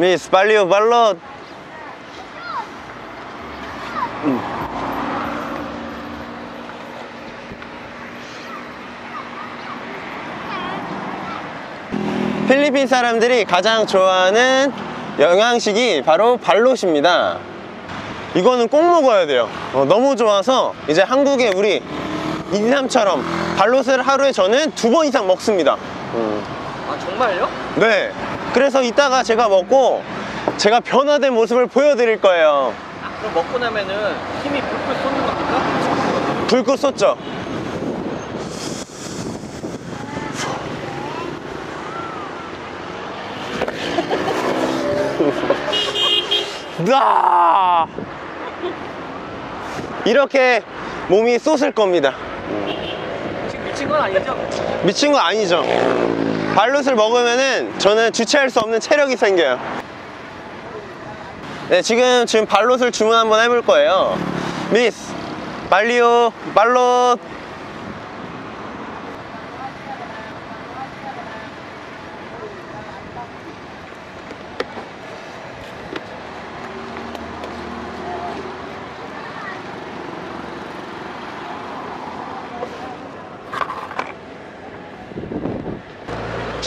미스 발리오 발로 음. 필리핀 사람들이 가장 좋아하는 영양식이 바로 발롯입니다 이거는 꼭 먹어야 돼요 어, 너무 좋아서 이제 한국에 우리 이남처럼 발롯을 하루에 저는 두 번 이상 먹습니다 음. 아 정말요? 네 그래서 이따가 제가 먹고 제가 변화된 모습을 보여드릴 거예요 아, 그럼 먹고 나면은 힘이 불풀 솟는 겁니까? 불꽃 쏟죠 으아! 이렇게 몸이 쏟을 겁니다 미친 건 아니죠? 미친 거 아니죠 발롯을 먹으면은 저는 주체할 수 없는 체력이 생겨요. 네 지금 지금 발롯을 주문 한번 해볼 거예요. 미스 발리오 발롯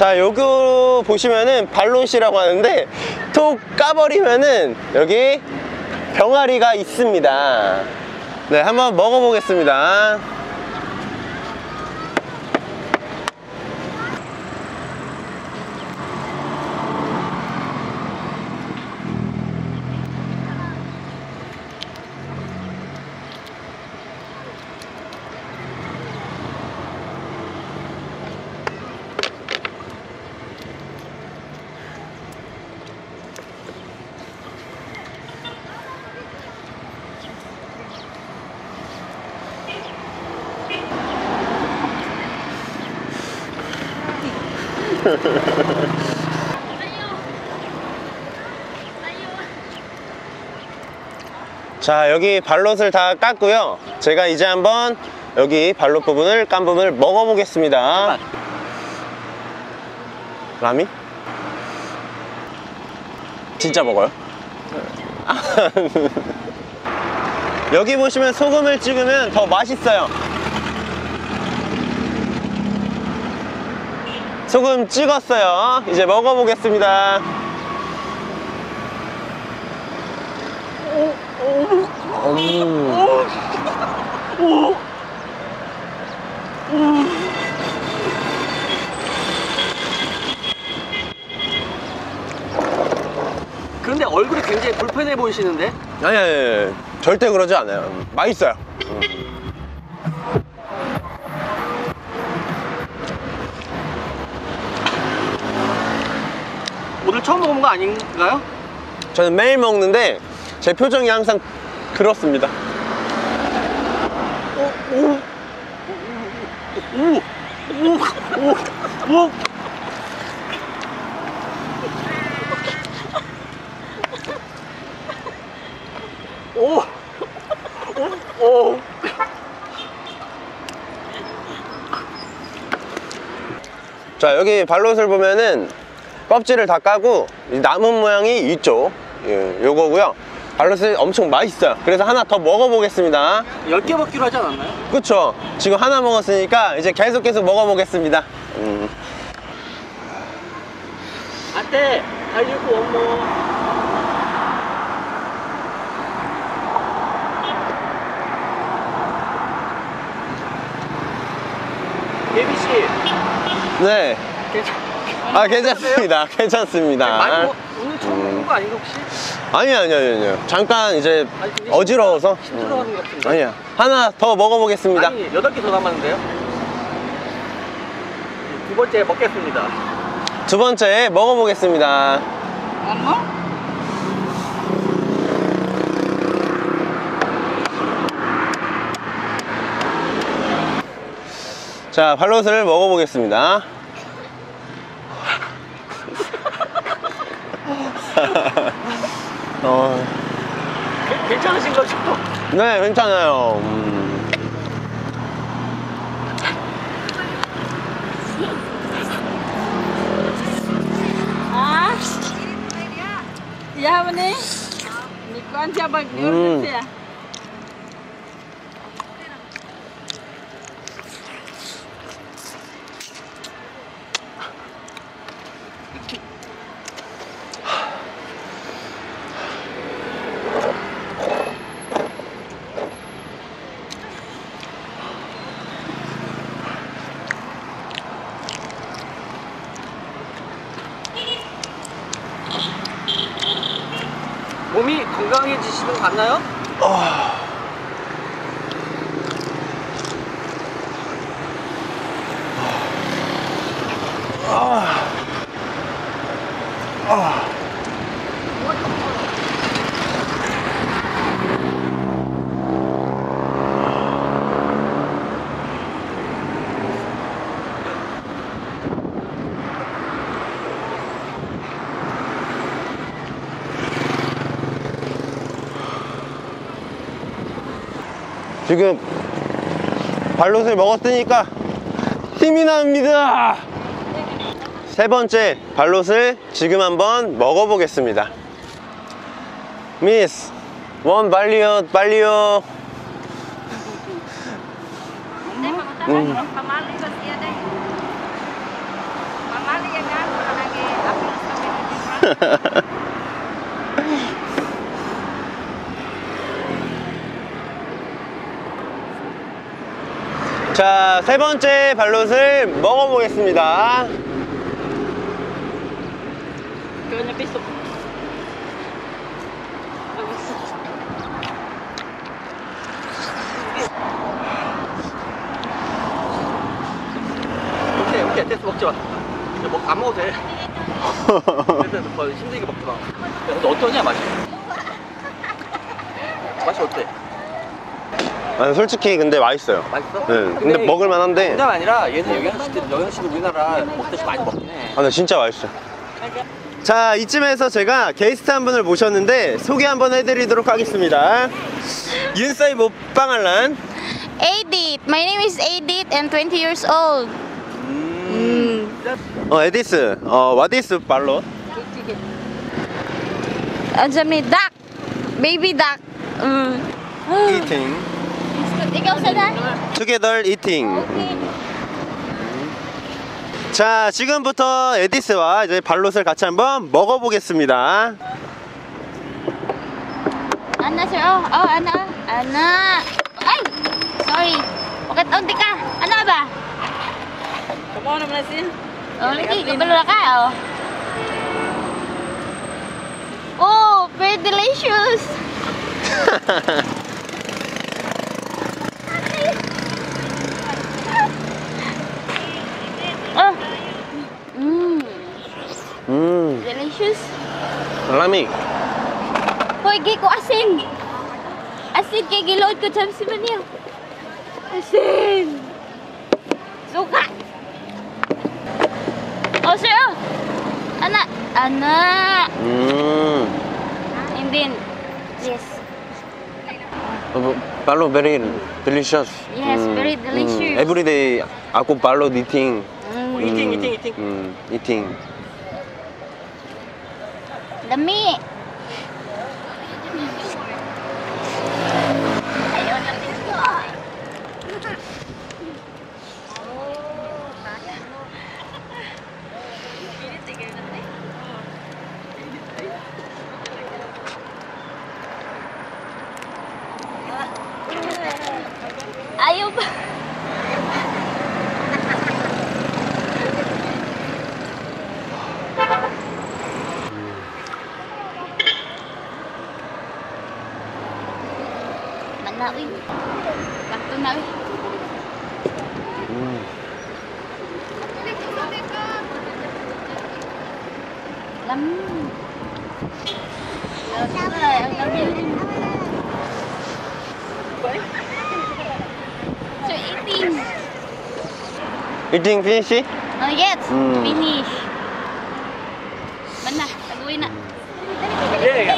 자 요거 보시면은 발롯이라고 하는데 톡 까버리면은 여기 병아리가 있습니다. 네 한번 먹어보겠습니다 자 여기 발롯을 다 깠고요 제가 이제 한번 여기 발롯 부분을 깐 부분을 먹어보겠습니다 라미? 진짜 먹어요? 여기 보시면 소금을 찍으면 더 맛있어요 소금 찍었어요. 이제 먹어보겠습니다. 그런데 얼굴이 굉장히 불편해 보이시는데? 아니, 아니, 아니 절대 그러지 않아요. 맛있어요 처음 먹은 거 아닌가요? 저는 매일 먹는데 제 표정이 항상 그렇습니다 오! 오! 오! 오! 자 여기 발롯을 보면은 껍질을 다 까고 이 남은 모양이 이쪽 예, 요거고요 발롯이 엄청 맛있어요 그래서 하나 더 먹어보겠습니다 10개 먹기로 하지 않았나요? 그쵸 지금 하나 먹었으니까 이제 계속 계속 먹어보겠습니다 음. 안돼! 달리고 원모 예비씨 네. 괜찮... 아 괜찮습니다. 괜찮습니다. 많이 먹... 오늘 처음 먹은 거 아닌가 혹시? 아니요 아니요 아니요. 잠깐 이제 아니, 어지러워서? 힘들어하는 것 같은데. 아니야. 하나 더 먹어보겠습니다. 아니 8개 더 남았는데요? 두 번째 먹겠습니다. 두 번째 먹어보겠습니다. 자 발롯을 먹어보겠습니다 어, 괜- 괜찮으신 거죠? 네 괜찮아요 음. Kuan siapa Hmm. diurus ya? 몸이 건강해지시는 것 같나요? 지금 발롯을 먹었으니까 힘이 납니다. 세 번째 발롯을 지금 한번 먹어보겠습니다. 미스, 원 발리오, 발리오. Hmm. 자, 세 번째 발롯을 먹어보겠습니다. Besok. 오케이 오케이 됐어 먹지 마. 이제 먹, 안 먹어도 돼. 됐어 더 힘들게 먹지 마. 야, 근데 어떠냐 맛이? 맛이 어때? 아, 솔직히 근데 맛있어요. 맛있어? 네, 근데 먹을만한데. 농담 아니라 얘는 영양식들 영양식을 우리나라 먹듯이 많이 먹긴 해. 아, 근데 진짜 맛있어요. 자, 이쯤에서 제가 게스트 한 분을 모셨는데 소개 한번 해드리도록 하겠습니다. 윤사이 못방알란. Edith. My name is Edith and 20 years old. 어, 에디스. 어, mi duck. Baby duck. Mm. Eating. Ikaw sana? Together eating. 자, 지금부터 에디스와 이제 발롯을 같이 한번 먹어보겠습니다. Oh, oh, ana. Ana. Ay! Sorry. Ano ba? Kamu naman sih? Oh, lagi. Kabalo ka, oh. Oh, very delicious. Oh. Mmm. 음, Delicious. 라미. Hoy, gi ko asin. Asin kay giload ko sa si niya. Asin. Suka. Oh, sir. Oh. Ana. Ana. 음. And then, yes. 어, 발롯 very delicious. Yes, very delicious. everyday aku 발롯 eating. Mm. 이팅 이팅 이팅. 음, eating. 命。naui đặt tôi naui lắm ờ, lâu rồi lâu đi So eating. Eating finish? Oh yes, mm. finish. 예,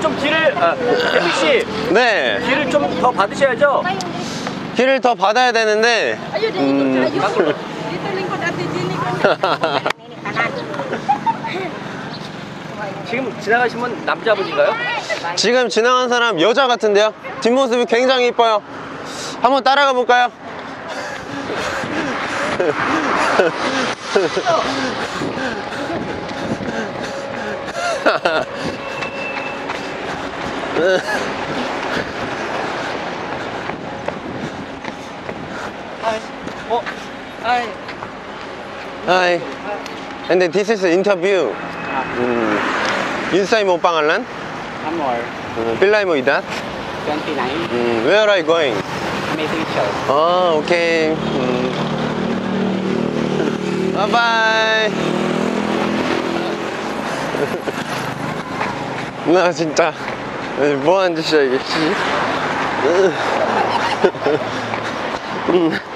좀 길을 아, 혜미 씨 네. 길을 좀 더 받으셔야죠. 키를 더 받아야 되는데. Deh, 음. kan. 지금 지나가신 분 남자분인가요? 지금 지나간 사람 여자 같은데요? 뒷모습이 굉장히 이뻐요. 한번 따라가 볼까요? 하이. 어? 하이. Hi. And then this is an interview. 음, 인사이 모빵할란? One more. 음, 빌라이 모이다. 29. 음, where are you going? Amazing show. 아, 오케이. 음. 바이바이. 나 진짜 뭐 하는 짓이야 이게 씨. 음.